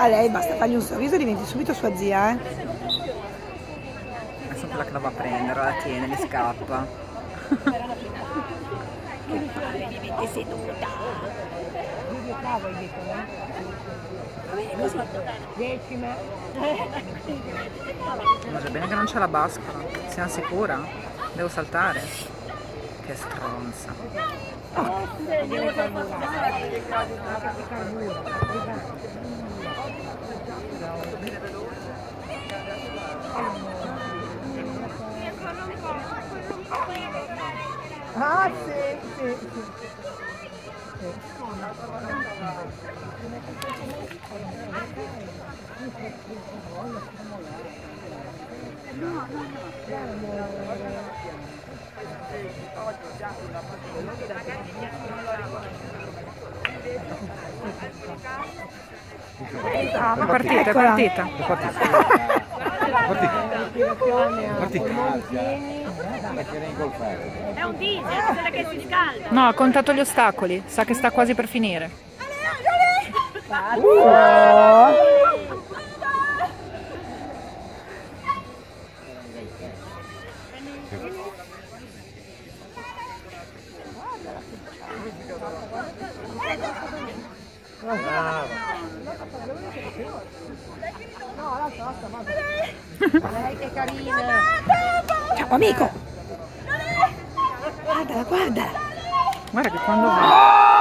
A lei basta fargli un sorriso e diventi subito sua zia, eh. Adesso quella che la va a prendere, la tiene, mi scappa. Che fare, mi mette seduta. Detto, no? Va bene così. Decima. Ma già bene che non c'è la bascola. Siamo sicura? Devo saltare? Che stronza. Oh, Ah sì, sì, sì. Ah, ma è partita, è partita. Partita. Partita. È un diesel, quella che si scalda. No, ha contato gli ostacoli. Sa che sta quasi per finire. Lei che carina. Ciao amico. Guardala, guardala. Guarda che quando va...